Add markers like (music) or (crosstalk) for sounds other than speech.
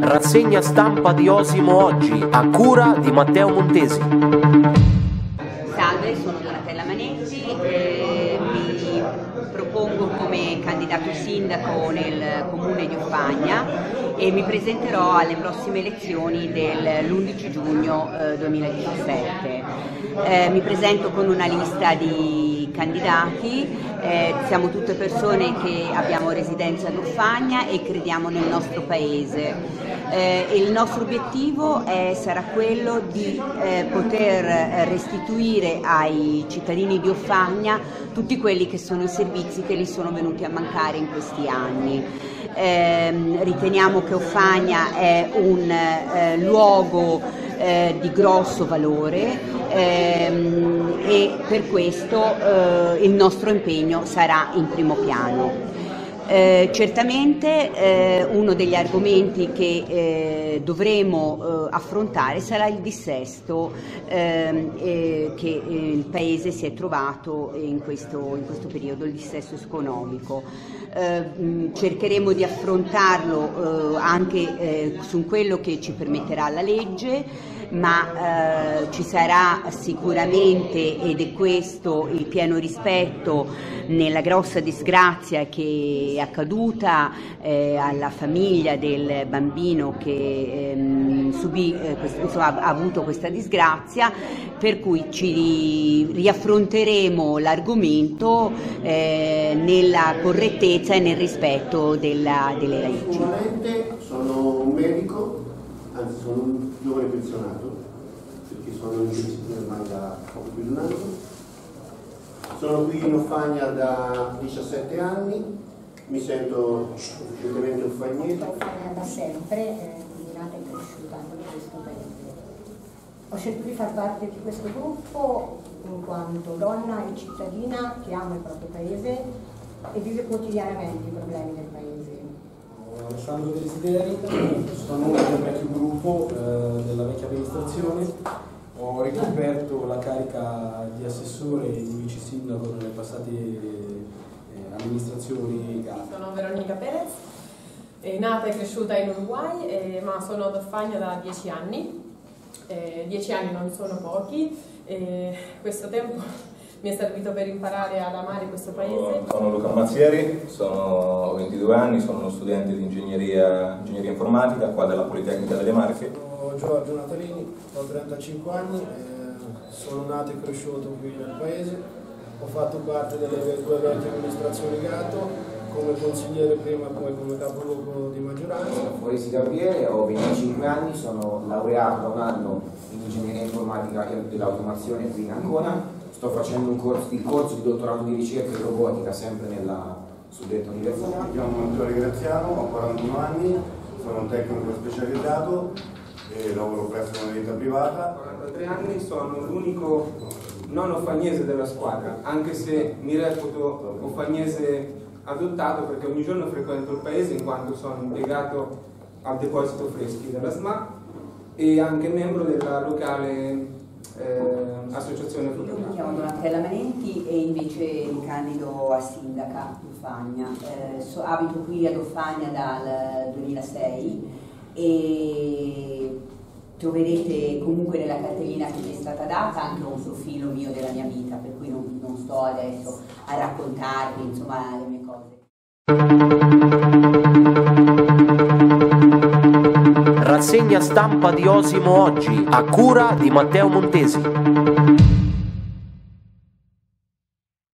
Rassegna stampa di Osimo oggi a cura di Matteo Montesi. Salve, sono propongo come candidato sindaco nel comune di Uffagna e mi presenterò alle prossime elezioni dell'11 giugno eh, 2017. Eh, mi presento con una lista di candidati, eh, siamo tutte persone che abbiamo residenza ad Uffagna e crediamo nel nostro paese. Eh, il nostro obiettivo è, sarà quello di eh, poter restituire ai cittadini di Uffagna tutti quelli che sono i servizi che li sono venuti a mancare in questi anni. Eh, riteniamo che Uffagna è un eh, luogo eh, di grosso valore ehm, e per questo eh, il nostro impegno sarà in primo piano. Eh, certamente eh, uno degli argomenti che eh, dovremo eh, affrontare sarà il dissesto ehm, eh, che il Paese si è trovato in questo, in questo periodo, il dissesto economico. Mh, cercheremo di affrontarlo anche su quello che ci permetterà la legge ma eh, ci sarà sicuramente, ed è questo il pieno rispetto, nella grossa disgrazia che accaduta eh, alla famiglia del bambino che ehm, subì, eh, insomma, ha avuto questa disgrazia, per cui ci riaffronteremo l'argomento eh, nella correttezza e nel rispetto della, delle leggi. Sono un medico anzi sono un giovane pensionato, perché sono in medicina ormai da poco più di un anno. Sono qui in Uffagna da 17 anni, mi sento sufficientemente. Uffagna da sempre, eh, nata e cresciuta in questo paese. Ho scelto di far parte di questo gruppo in quanto donna e cittadina che ama il proprio paese e vive quotidianamente i problemi del paese Alessandro Desideri, sono uno del vecchio gruppo eh, della vecchia amministrazione, ho ricoperto la carica di assessore e di vice sindaco nelle passate eh, amministrazioni GAT. Sono Veronica Perez, è nata e cresciuta in Uruguay, eh, ma sono ad Offagna da dieci anni. Eh, dieci anni non sono pochi, questo tempo (laughs) mi è servito per imparare ad amare questo paese. Sono Luca Mazzieri, sono 22 anni, sono uno studente di ingegneria, ingegneria informatica qua della Politecnica delle Marche. Sono Giorgio Natalini, ho 35 anni, eh, sono nato e cresciuto qui nel paese, ho fatto parte delle due vecchie amministrazioni Gatto, come consigliere prima e poi come capoluogo di maggioranza. Sono Foresi Gabriele, ho 25 anni, sono laureato da un anno in ingegneria informatica e dell'automazione qui in Ancona sto facendo corso, il corso di dottorato di ricerca in robotica sempre nella suddetta università. Mi chiamo Maggiore Graziano, ho 41 anni, sono un tecnico specializzato e lavoro presso una vita privata. 43 anni, sono l'unico non offagnese della squadra, anche se mi reputo offagnese adottato perché ogni giorno frequento il paese in quanto sono impiegato al deposito freschi della SMA e anche membro della locale eh, associazione Io mi chiamo Donatella Manenti e invece mi candido a sindaca di Uffagna. Eh, so, abito qui ad Uffagna dal 2006 e troverete comunque nella cartellina che mi è stata data anche un profilo mio della mia vita, per cui non, non sto adesso a raccontarvi insomma, le mie cose. Rassegna stampa di Osimo oggi a cura di Matteo Montesi.